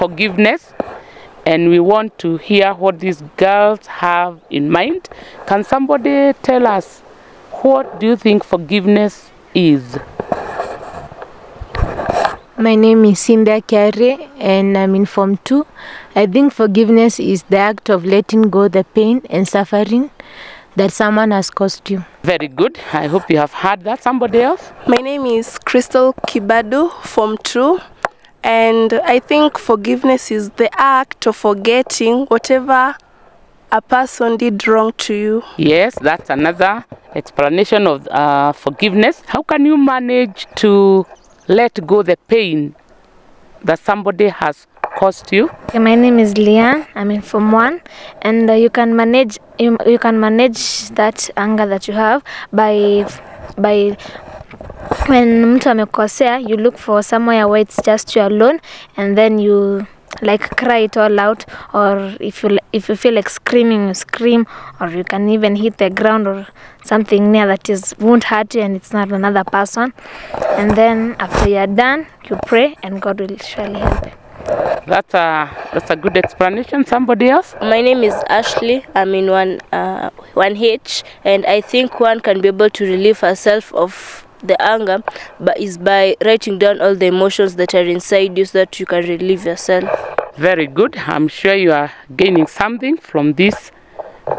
forgiveness and we want to hear what these girls have in mind. Can somebody tell us what do you think forgiveness is? My name is Cynthia Kiari and I'm in Form 2. I think forgiveness is the act of letting go the pain and suffering that someone has caused you. Very good. I hope you have heard that. Somebody else? My name is Crystal Kibadu from True, and I think forgiveness is the act of forgetting whatever a person did wrong to you. Yes, that's another explanation of uh, forgiveness. How can you manage to let go the pain that somebody has caused you? Okay, my name is Leanne. I'm in Form 1 and uh, you can manage you, you can manage that anger that you have by by when mtu amekosea you look for somewhere where it's just you alone and then you like cry it all out or if you if you feel like screaming you scream or you can even hit the ground or something near that is won't hurt you and it's not another person and then after you're done you pray and god will surely help you That's a that's a good explanation. Somebody else? My name is Ashley. I'm in one uh, one H, and I think one can be able to relieve herself of the anger, but is by writing down all the emotions that are inside you, so that you can relieve yourself. Very good. I'm sure you are gaining something from these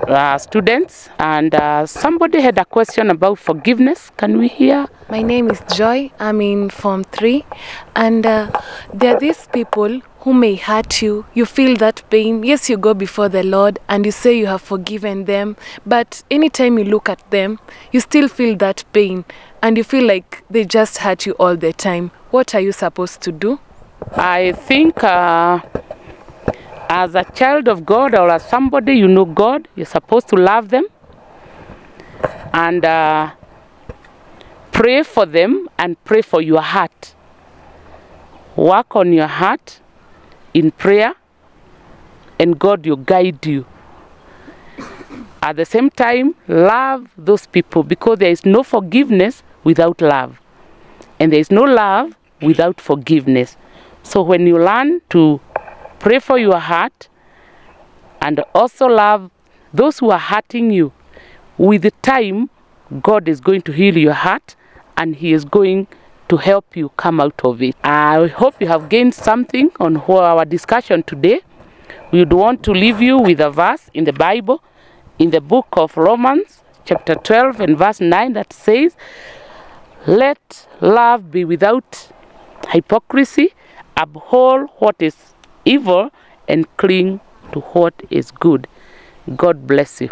uh, students. And uh, somebody had a question about forgiveness. Can we hear? My name is Joy. I'm in Form 3. And uh, there are these people who may hurt you. You feel that pain. Yes, you go before the Lord and you say you have forgiven them. But anytime you look at them, you still feel that pain. And you feel like they just hurt you all the time. What are you supposed to do? I think uh, as a child of God or as somebody you know God, you're supposed to love them and uh, pray for them and pray for your heart. Work on your heart in prayer and God will guide you. At the same time, love those people because there is no forgiveness without love. And there is no love without forgiveness. So when you learn to pray for your heart and also love those who are hurting you, with time, God is going to heal your heart and He is going to help you come out of it. I hope you have gained something on our discussion today. We would want to leave you with a verse in the Bible, in the book of Romans, chapter 12 and verse 9, that says, Let love be without hypocrisy, abhor what is evil, and cling to what is good. God bless you.